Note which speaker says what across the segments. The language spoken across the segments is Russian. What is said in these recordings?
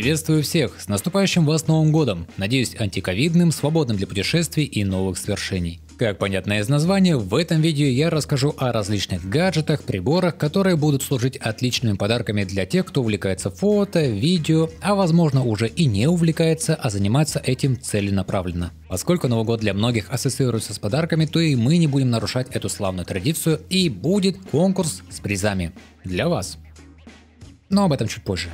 Speaker 1: Приветствую всех! С наступающим вас Новым Годом! Надеюсь, антиковидным, свободным для путешествий и новых свершений. Как понятно из названия, в этом видео я расскажу о различных гаджетах, приборах, которые будут служить отличными подарками для тех, кто увлекается фото, видео, а возможно уже и не увлекается, а занимается этим целенаправленно. Поскольку Новый год для многих ассоциируется с подарками, то и мы не будем нарушать эту славную традицию и будет конкурс с призами для вас. Но об этом чуть позже.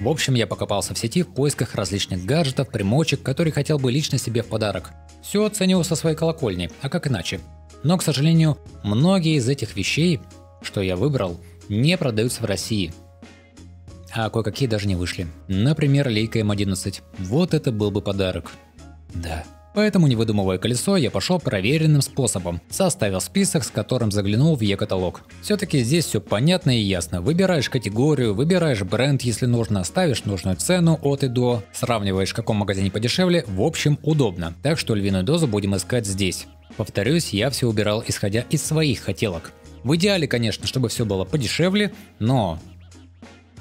Speaker 1: В общем, я покопался в сети в поисках различных гаджетов, примочек, которые хотел бы лично себе в подарок. Все оценил со своей колокольни, а как иначе? Но, к сожалению, многие из этих вещей, что я выбрал, не продаются в России. А кое-какие даже не вышли. Например, лейка М11. Вот это был бы подарок. Да, Поэтому, не выдумывая колесо, я пошел проверенным способом. Составил список, с которым заглянул в e-каталог. Все-таки здесь все понятно и ясно. Выбираешь категорию, выбираешь бренд, если нужно, ставишь нужную цену от и до, сравниваешь в каком магазине подешевле, в общем удобно. Так что львиную дозу будем искать здесь. Повторюсь, я все убирал исходя из своих хотелок. В идеале, конечно, чтобы все было подешевле, но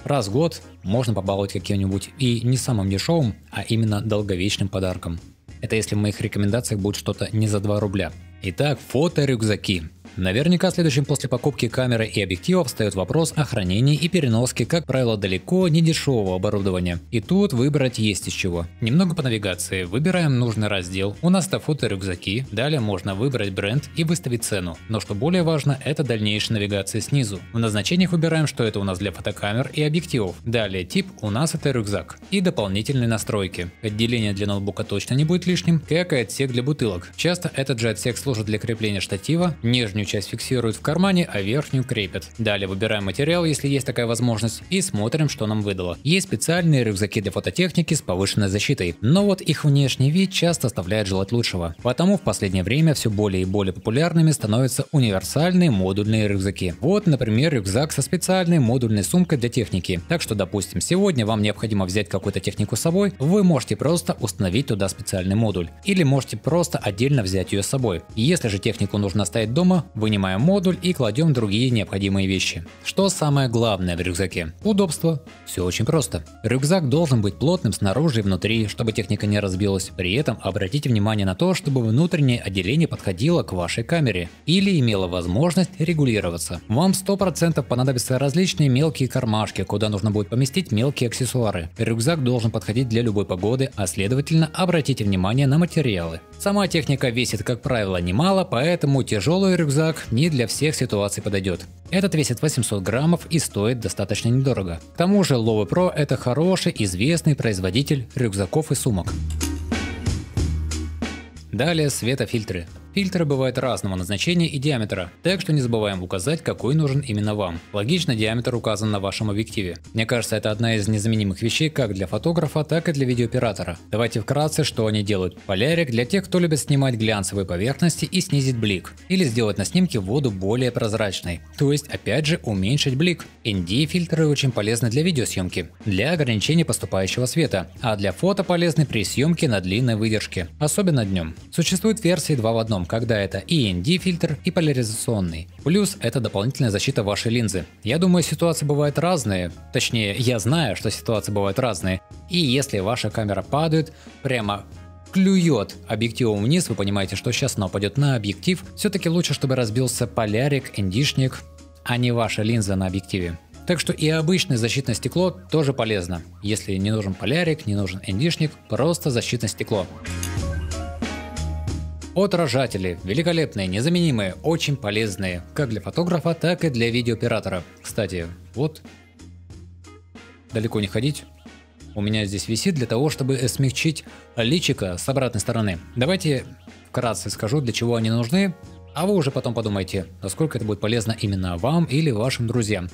Speaker 1: раз в год можно побаловать каким-нибудь и не самым дешевым, а именно долговечным подарком. Это если в моих рекомендациях будет что-то не за 2 рубля. Итак, фото-рюкзаки. Наверняка следующим после покупки камеры и объектива встает вопрос о хранении и переноске, как правило, далеко не дешевого оборудования. И тут выбрать есть из чего. Немного по навигации. Выбираем нужный раздел. У нас это фото-рюкзаки. Далее можно выбрать бренд и выставить цену. Но что более важно, это дальнейшая навигация снизу. В назначениях выбираем, что это у нас для фотокамер и объективов. Далее тип у нас это рюкзак. И дополнительные настройки. Отделение для ноутбука точно не будет лишним, как и отсек для бутылок. Часто этот же отсек служит для крепления штатива, нижнюю часть фиксируют в кармане, а верхнюю крепят. Далее выбираем материал, если есть такая возможность, и смотрим, что нам выдало. Есть специальные рюкзаки для фототехники с повышенной защитой, но вот их внешний вид часто оставляет желать лучшего. Потому в последнее время все более и более популярными становятся универсальные модульные рюкзаки. Вот, например, рюкзак со специальной модульной сумкой для техники. Так что, допустим, сегодня вам необходимо взять какую-то технику с собой, вы можете просто установить туда специальный модуль. Или можете просто отдельно взять ее с собой. Если же технику нужно оставить дома, вынимаем модуль и кладем другие необходимые вещи. Что самое главное в рюкзаке? Удобство. Все очень просто. Рюкзак должен быть плотным снаружи и внутри, чтобы техника не разбилась. При этом обратите внимание на то, чтобы внутреннее отделение подходило к вашей камере или имело возможность регулироваться. Вам 100% понадобятся различные мелкие кармашки, куда нужно будет поместить мелкие аксессуары. Рюкзак должен подходить для любой погоды, а следовательно обратите внимание на материалы. Сама техника весит, как правило, немало, поэтому тяжелый рюкзак не для всех ситуаций подойдет. Этот весит 800 граммов и стоит достаточно недорого. К тому же Lowe Pro это хороший, известный производитель рюкзаков и сумок. Далее светофильтры. Фильтры бывают разного назначения и диаметра, так что не забываем указать, какой нужен именно вам. Логично, диаметр указан на вашем объективе. Мне кажется, это одна из незаменимых вещей как для фотографа, так и для видеооператора. Давайте вкратце, что они делают. Полярик для тех, кто любит снимать глянцевые поверхности и снизить блик. Или сделать на снимке воду более прозрачной. То есть, опять же, уменьшить блик. ND фильтры очень полезны для видеосъемки, для ограничения поступающего света, а для фото полезны при съемке на длинной выдержке, особенно днем. Существует версии 2 в одном, когда это и ND фильтр, и поляризационный. Плюс это дополнительная защита вашей линзы. Я думаю, ситуации бывают разные, точнее, я знаю, что ситуации бывают разные, и если ваша камера падает, прямо клюет объективом вниз, вы понимаете, что сейчас она упадет на объектив, все-таки лучше, чтобы разбился полярик, эндишник, а не ваша линза на объективе. Так что и обычное защитное стекло тоже полезно. Если не нужен полярик, не нужен эндишник, просто защитное стекло. Отражатели. Великолепные, незаменимые, очень полезные. Как для фотографа, так и для видеооператора. Кстати, вот. Далеко не ходить. У меня здесь висит для того, чтобы смягчить личико с обратной стороны. Давайте вкратце скажу, для чего они нужны, а вы уже потом подумайте, насколько это будет полезно именно вам или вашим друзьям.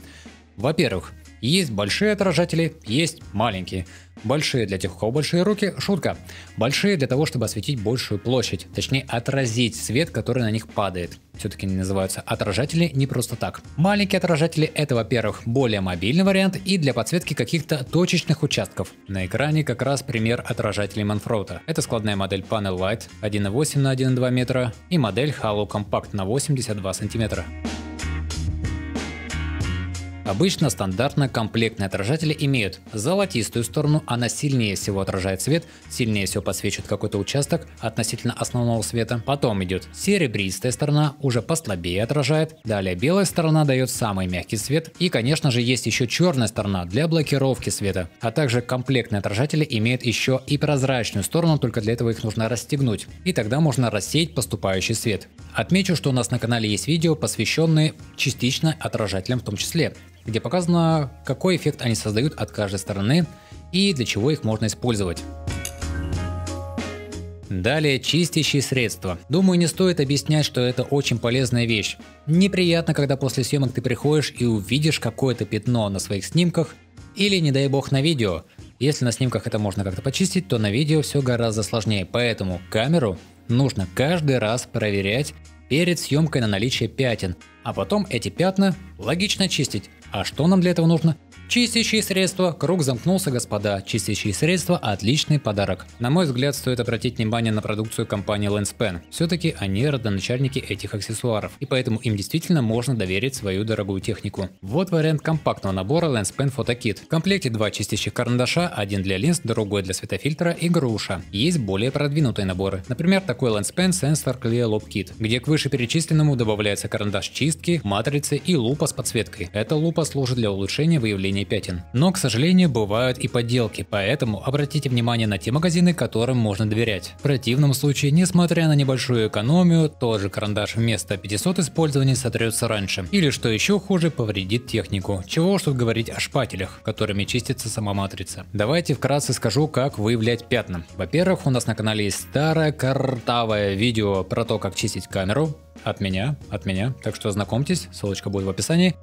Speaker 1: Во-первых, есть большие отражатели, есть маленькие. Большие для тех, у кого большие руки, шутка. Большие для того, чтобы осветить большую площадь, точнее отразить свет, который на них падает. Все-таки они называются отражатели не просто так. Маленькие отражатели это, во-первых, более мобильный вариант и для подсветки каких-то точечных участков. На экране как раз пример отражателей Manfrotto. Это складная модель Panel Light 1.8 на 1.2 метра и модель Halo Compact на 82 сантиметра. Обычно стандартно комплектные отражатели имеют золотистую сторону, она сильнее всего отражает свет, сильнее всего подсвечивает какой-то участок относительно основного света. Потом идет серебристая сторона, уже послабее отражает. Далее белая сторона дает самый мягкий свет. И конечно же есть еще черная сторона для блокировки света. А также комплектные отражатели имеют еще и прозрачную сторону, только для этого их нужно расстегнуть. И тогда можно рассеять поступающий свет. Отмечу, что у нас на канале есть видео, посвященные частично отражателям в том числе где показано, какой эффект они создают от каждой стороны и для чего их можно использовать. Далее чистящие средства. Думаю, не стоит объяснять, что это очень полезная вещь. Неприятно, когда после съемок ты приходишь и увидишь какое-то пятно на своих снимках или, не дай бог, на видео. Если на снимках это можно как-то почистить, то на видео все гораздо сложнее, поэтому камеру нужно каждый раз проверять перед съемкой на наличие пятен, а потом эти пятна логично чистить. А что нам для этого нужно? Чистящие средства. Круг замкнулся, господа. Чистящие средства – отличный подарок. На мой взгляд, стоит обратить внимание на продукцию компании Lenspen. Все-таки они родоначальники этих аксессуаров, и поэтому им действительно можно доверить свою дорогую технику. Вот вариант компактного набора Lenspen Photo Kit. В комплекте два чистящих карандаша, один для линз, другой для светофильтра и груша. Есть более продвинутые наборы. Например, такой Lenspen Sensor Clear Loop Kit, где к вышеперечисленному добавляется карандаш чистки, матрицы и лупа с подсветкой. Эта лупа служит для улучшения выявления пятен. Но, к сожалению, бывают и подделки, поэтому обратите внимание на те магазины, которым можно доверять. В противном случае, несмотря на небольшую экономию, тот же карандаш вместо 500 использований сотрется раньше. Или, что еще хуже, повредит технику. Чего уж тут говорить о шпателях, которыми чистится сама матрица. Давайте вкратце скажу, как выявлять пятна. Во-первых, у нас на канале есть старое картавое видео про то, как чистить камеру, от меня, от меня, так что знакомьтесь, ссылочка будет в описании.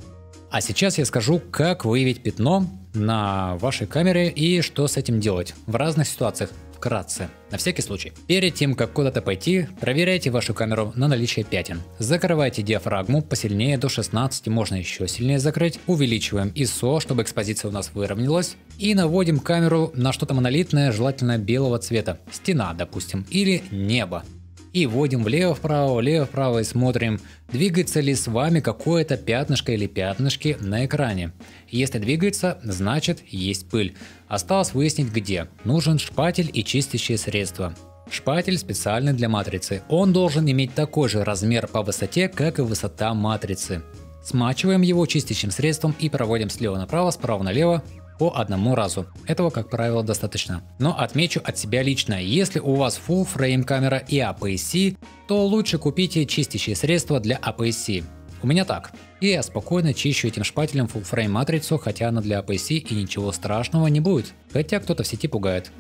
Speaker 1: А сейчас я скажу, как выявить пятно на вашей камере и что с этим делать в разных ситуациях. Вкратце, на всякий случай. Перед тем, как куда-то пойти, проверяйте вашу камеру на наличие пятен. Закрывайте диафрагму посильнее до 16, можно еще сильнее закрыть. Увеличиваем ISO, чтобы экспозиция у нас выровнялась. И наводим камеру на что-то монолитное, желательно белого цвета. Стена, допустим, или небо и вводим влево-вправо, влево-вправо и смотрим, двигается ли с вами какое-то пятнышко или пятнышки на экране. Если двигается, значит есть пыль. Осталось выяснить где. Нужен шпатель и чистящее средство. Шпатель специальный для матрицы. Он должен иметь такой же размер по высоте, как и высота матрицы. Смачиваем его чистящим средством и проводим слева направо, справа налево по одному разу. Этого, как правило, достаточно. Но отмечу от себя лично, если у вас Full Frame камера и APS-C, то лучше купите чистящие средства для APS-C. У меня так. И я спокойно чищу этим шпателем Full Frame матрицу, хотя она для APS-C и ничего страшного не будет. Хотя кто-то в сети пугает.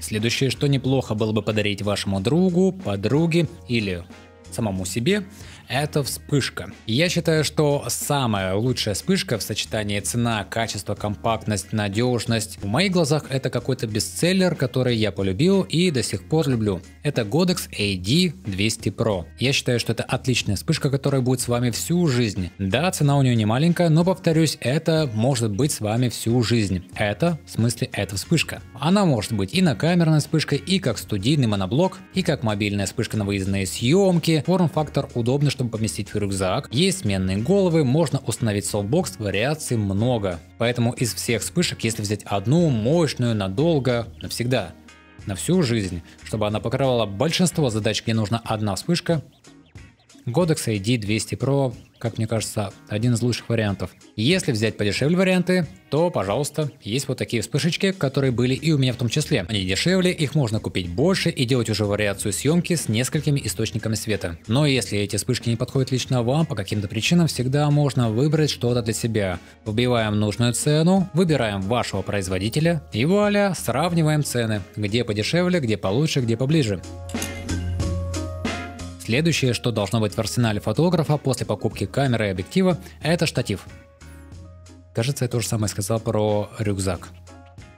Speaker 1: Следующее, что неплохо было бы подарить вашему другу, подруге или самому себе, это вспышка. Я считаю, что самая лучшая вспышка в сочетании цена, качество, компактность, надежность. В моих глазах это какой-то бестселлер, который я полюбил и до сих пор люблю. Это Godox AD200 Pro. Я считаю, что это отличная вспышка, которая будет с вами всю жизнь. Да, цена у нее не маленькая, но повторюсь, это может быть с вами всю жизнь. Это, в смысле, это вспышка. Она может быть и накамерной вспышкой, и как студийный моноблок, и как мобильная вспышка на выездные съемки. Форм-фактор удобный, чтобы поместить в рюкзак. Есть сменные головы, можно установить софтбокс, вариаций много. Поэтому из всех вспышек, если взять одну мощную, надолго, навсегда, на всю жизнь, чтобы она покрывала большинство задач, где нужна одна вспышка, Godox AD200 Pro как мне кажется, один из лучших вариантов. Если взять подешевле варианты, то, пожалуйста, есть вот такие вспышечки, которые были и у меня в том числе. Они дешевле, их можно купить больше и делать уже вариацию съемки с несколькими источниками света. Но если эти вспышки не подходят лично вам, по каким-то причинам всегда можно выбрать что-то для себя. Вбиваем нужную цену, выбираем вашего производителя и вуаля, сравниваем цены, где подешевле, где получше, где поближе. Следующее, что должно быть в арсенале фотографа после покупки камеры и объектива, это штатив. Кажется, я то же самое сказал про рюкзак.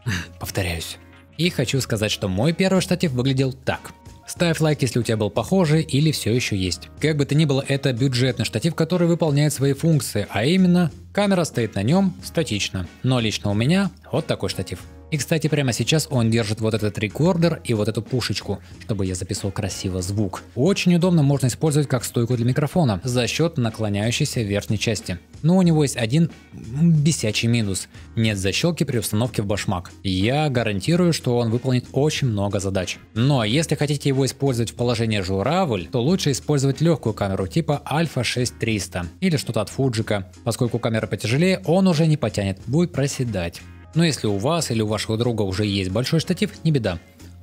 Speaker 1: Повторяюсь. И хочу сказать, что мой первый штатив выглядел так. Ставь лайк, если у тебя был похожий или все еще есть. Как бы то ни было, это бюджетный штатив, который выполняет свои функции, а именно камера стоит на нем статично. Но лично у меня вот такой штатив. И кстати, прямо сейчас он держит вот этот рекордер и вот эту пушечку, чтобы я записывал красиво звук. Очень удобно можно использовать как стойку для микрофона за счет наклоняющейся верхней части. Но у него есть один бесячий минус. Нет защелки при установке в башмак. Я гарантирую, что он выполнит очень много задач. Но если хотите его использовать в положении журавль, то лучше использовать легкую камеру типа Alpha 6300 или что-то от Fujika. Поскольку камера потяжелее, он уже не потянет, будет проседать. Но если у вас или у вашего друга уже есть большой штатив, не беда.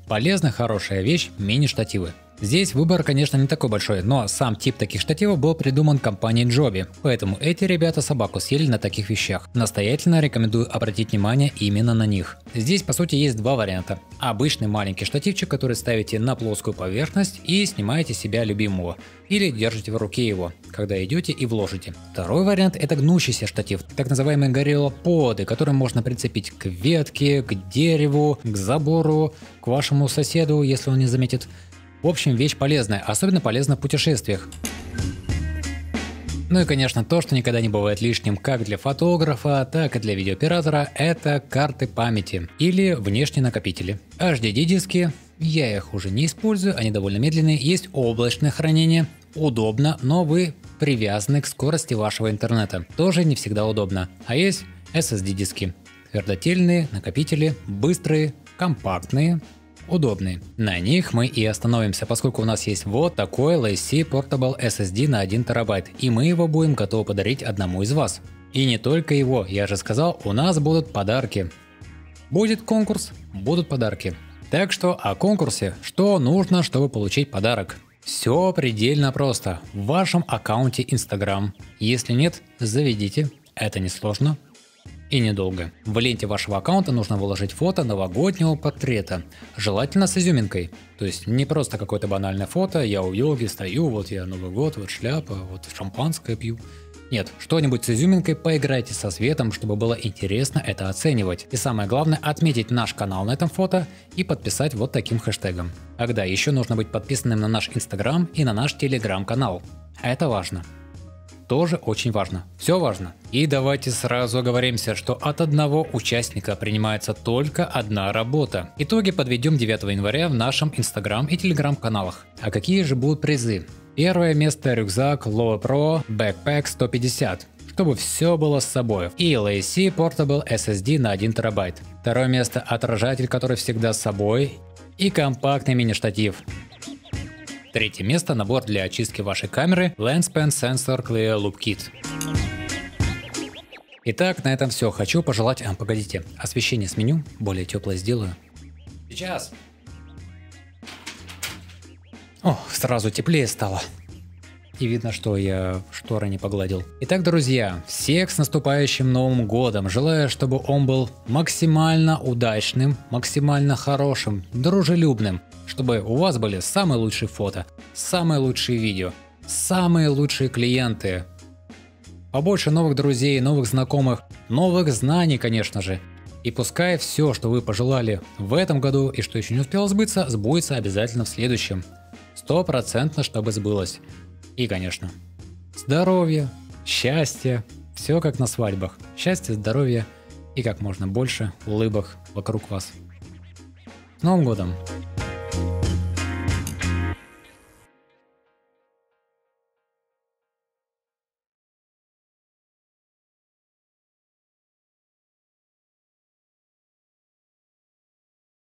Speaker 1: Полезная, хорошая вещь – мини-штативы. Здесь выбор, конечно, не такой большой, но сам тип таких штативов был придуман компанией Joby, поэтому эти ребята собаку съели на таких вещах. Настоятельно рекомендую обратить внимание именно на них. Здесь по сути есть два варианта. Обычный маленький штативчик, который ставите на плоскую поверхность и снимаете себя любимого. Или держите в руке его, когда идете и вложите. Второй вариант это гнущийся штатив, так называемые гориллоподы, которые можно прицепить к ветке, к дереву, к забору, к вашему соседу, если он не заметит. В общем, вещь полезная, особенно полезна в путешествиях. Ну и конечно то, что никогда не бывает лишним как для фотографа, так и для видеооператора, это карты памяти или внешние накопители. HDD диски, я их уже не использую, они довольно медленные, есть облачное хранение, удобно, но вы привязаны к скорости вашего интернета, тоже не всегда удобно. А есть SSD диски, твердотельные накопители, быстрые, компактные, удобные. На них мы и остановимся, поскольку у нас есть вот такой LAC Portable SSD на 1 терабайт, и мы его будем готовы подарить одному из вас. И не только его, я же сказал, у нас будут подарки. Будет конкурс, будут подарки. Так что о конкурсе, что нужно, чтобы получить подарок. Все предельно просто. В вашем аккаунте Instagram. Если нет, заведите. Это несложно и недолго. В ленте вашего аккаунта нужно выложить фото новогоднего портрета, желательно с изюминкой. То есть не просто какое-то банальное фото, я у йоги стою, вот я Новый год, вот шляпа, вот шампанское пью. Нет, что-нибудь с изюминкой поиграйте со светом, чтобы было интересно это оценивать. И самое главное, отметить наш канал на этом фото и подписать вот таким хэштегом. Ах да, еще нужно быть подписанным на наш инстаграм и на наш телеграм-канал. Это важно тоже очень важно. Все важно. И давайте сразу оговоримся, что от одного участника принимается только одна работа. Итоги подведем 9 января в нашем инстаграм и телеграм каналах. А какие же будут призы? Первое место рюкзак Lowe Pro Backpack 150 чтобы все было с собой. И LAC Portable SSD на 1 терабайт. Второе место отражатель, который всегда с собой. И компактный мини-штатив. Третье место – набор для очистки вашей камеры LensPen Sensor Clear Loop Kit. Итак, на этом все. Хочу пожелать... А, погодите, освещение сменю, более теплое сделаю. Сейчас. О, сразу теплее стало. И видно, что я шторы не погладил. Итак, друзья, всех с наступающим Новым Годом. Желаю, чтобы он был максимально удачным, максимально хорошим, дружелюбным чтобы у вас были самые лучшие фото, самые лучшие видео, самые лучшие клиенты, побольше новых друзей, новых знакомых, новых знаний, конечно же. И пускай все, что вы пожелали в этом году и что еще не успело сбыться, сбудется обязательно в следующем. Стопроцентно, чтобы сбылось. И, конечно, здоровье, счастье, все как на свадьбах. Счастье, здоровье и как можно больше улыбок вокруг вас. С Новым годом!